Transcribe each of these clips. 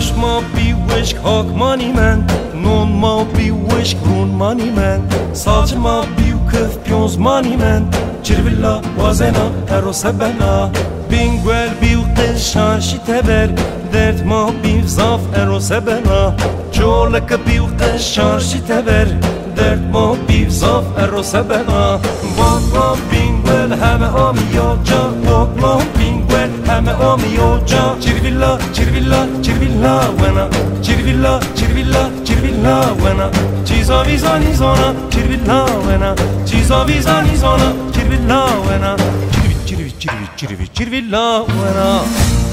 Ash ma bi wish hawk money man. Non ma bi wish run money man. Salch ma bi këf pjonz money man. Qirvilla wazena ero sebena. Bingwel bi u qishan shiteber Dert ma bi zaf ero sebena. Qole kë bi u qishan shiteber Dert ma bi zaf ero sebena. Vok ma bingwel heme ami yoja Vok ma bingwel heme ami yoja Qirvilla, qirvilla, qirvilla wena Qirvilla, qirvilla, qirvilla wena Qiza vizani zona Qirvilla wena Qiza vizani zona Qirvilla wena Qirvi, qirvi, qirvi, qirvi, qirvilla wena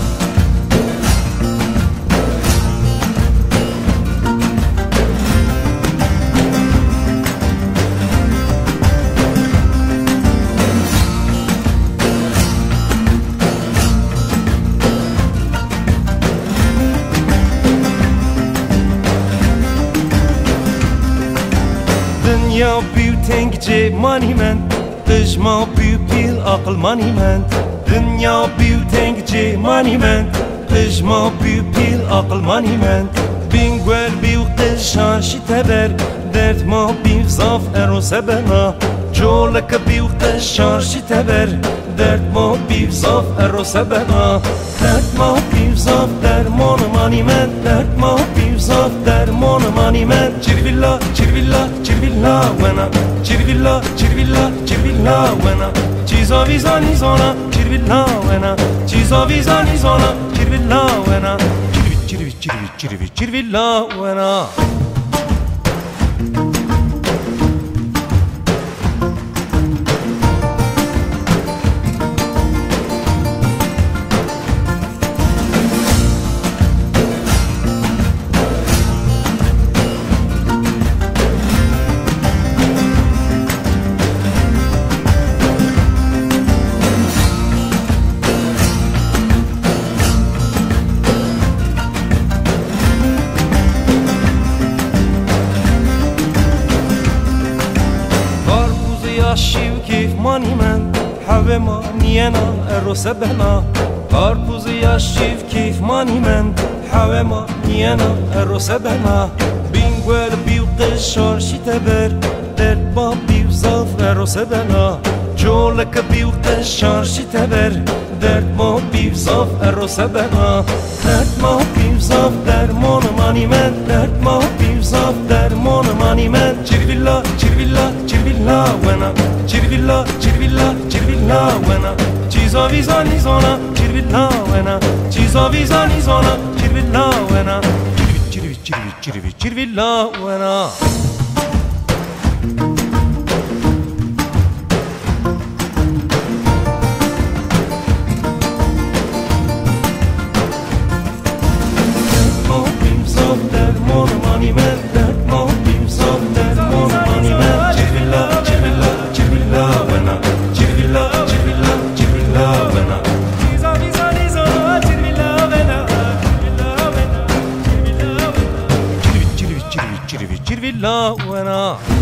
Dünya büyük tengce money man Dışma büyük pil akıl money man Dünya büyük tengce money man Dışma büyük pil akıl money man Bingwel büyük kışan şiteber Dert ma büyük zaf ero sebena. Jolek büyük kışan şiteber Dert ma büyük zaf ero sebena. Dert ma büyük zaf derman money man Dert ma büyük zaf derman money man Çirvilla, çirvilla, çirvilla wena Çirvilla, çirvilla, çirvilla wena Çiza vizani zona Çirvilla wena Çiza vizani zona Çirvilla wena Çirvi, çirvi, çirvi, çirvi, çirvilla wena Karpuzu yaşiv keyf mani men Have ma niyena ero sebena Karpuzu yaşiv keyf mani men Have ma niyena ero sebena Bingwel biu qishar shiteber Dert ba biu zaf ero sebena Jolek biu qishar shiteber Dert ma biu zaf ero sebena Dert ma biu zaf derman mani men Dert ma biu zaf derman mani men Çirvilla, çirvilla, çirvilla wena Çirvilla, çirvilla, çirvilla wena Çiza vizani zona Çirvilla wena Çiza vizani zona Çirvilla wena Çirvi, çirvi, çirvi, çirvi, çirvilla wena love went on.